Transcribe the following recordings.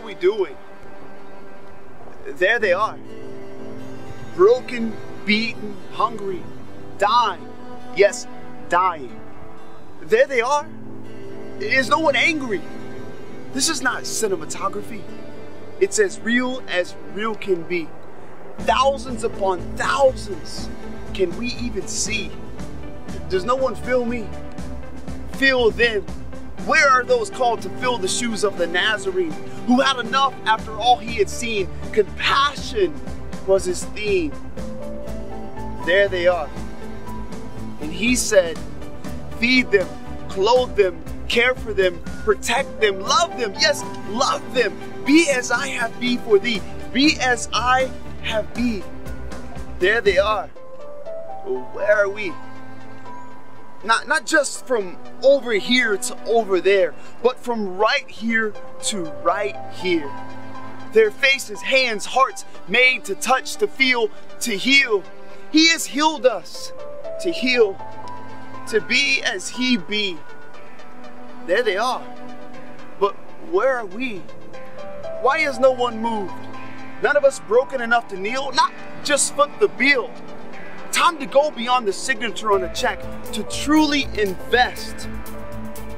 we doing? There they are. Broken, beaten, hungry, dying. Yes, dying. There they are. Is no one angry? This is not cinematography. It's as real as real can be. Thousands upon thousands can we even see? Does no one feel me? Feel them. Where are those called to fill the shoes of the Nazarene who had enough after all he had seen? Compassion was his theme. There they are. And he said, Feed them, clothe them, care for them, protect them, love them. Yes, love them. Be as I have be for thee. Be as I have be. There they are. Where are we? Not, not just from over here to over there, but from right here to right here. Their faces, hands, hearts made to touch, to feel, to heal. He has healed us to heal, to be as He be. There they are. But where are we? Why is no one moved? None of us broken enough to kneel, not just foot the bill. Time to go beyond the signature on a check, to truly invest,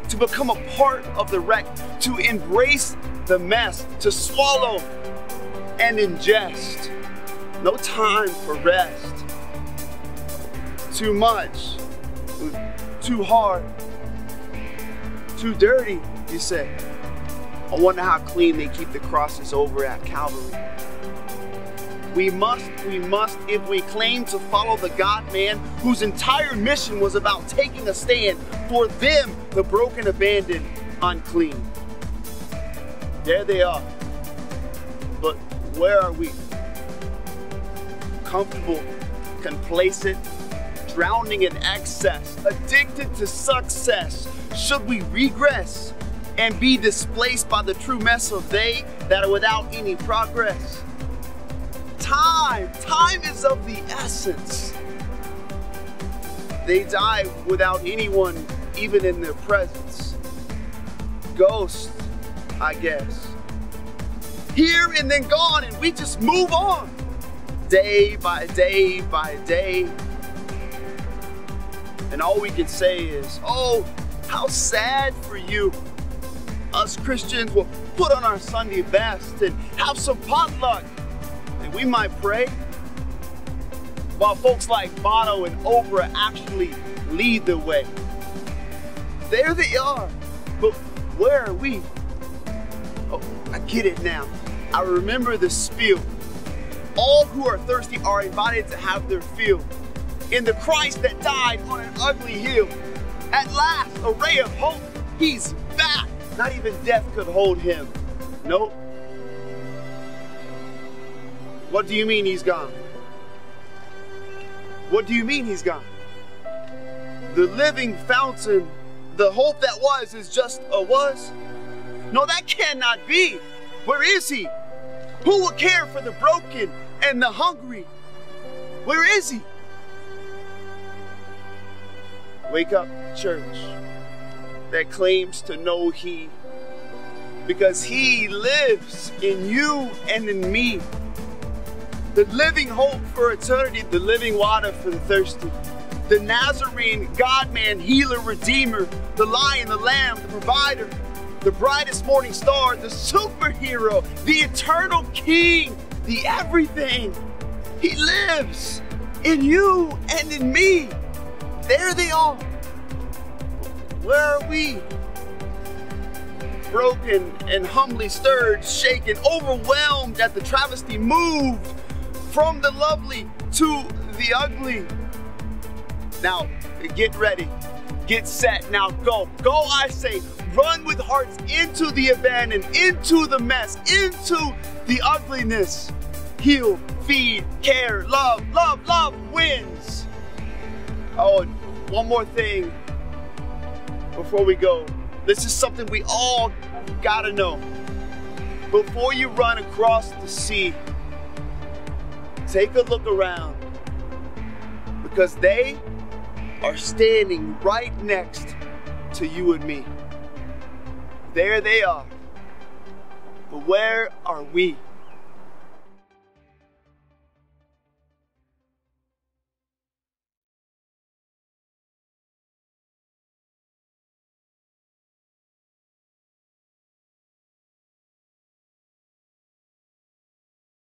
to become a part of the wreck, to embrace the mess, to swallow and ingest. No time for rest. Too much, too hard, too dirty, you say. I wonder how clean they keep the crosses over at Calvary. We must, we must, if we claim to follow the God man whose entire mission was about taking a stand for them, the broken, abandoned, unclean. There they are. But where are we? Comfortable, complacent, drowning in excess, addicted to success. Should we regress and be displaced by the true mess of they that are without any progress? Time. Time is of the essence. They die without anyone even in their presence. Ghost, I guess. Here and then gone, and we just move on. Day by day by day. And all we can say is, oh, how sad for you. Us Christians will put on our Sunday best and have some potluck we might pray while folks like Bono and Oprah actually lead the way. There they are, but where are we? Oh, I get it now. I remember the spiel. All who are thirsty are invited to have their fill. In the Christ that died on an ugly hill. At last, a ray of hope. He's back. Not even death could hold him. Nope. What do you mean he's gone? What do you mean he's gone? The living fountain, the hope that was, is just a was? No, that cannot be. Where is he? Who will care for the broken and the hungry? Where is he? Wake up, church, that claims to know he, because he lives in you and in me the living hope for eternity, the living water for the thirsty. The Nazarene, God man, healer, redeemer, the lion, the lamb, the provider, the brightest morning star, the superhero, the eternal king, the everything. He lives in you and in me. There they are. Where are we? Broken and humbly stirred, shaken, overwhelmed at the travesty, moved from the lovely to the ugly. Now, get ready, get set, now go. Go, I say, run with hearts into the abandon, into the mess, into the ugliness. Heal, feed, care, love, love, love wins. Oh, one more thing before we go. This is something we all gotta know. Before you run across the sea, take a look around because they are standing right next to you and me. There they are. But where are we?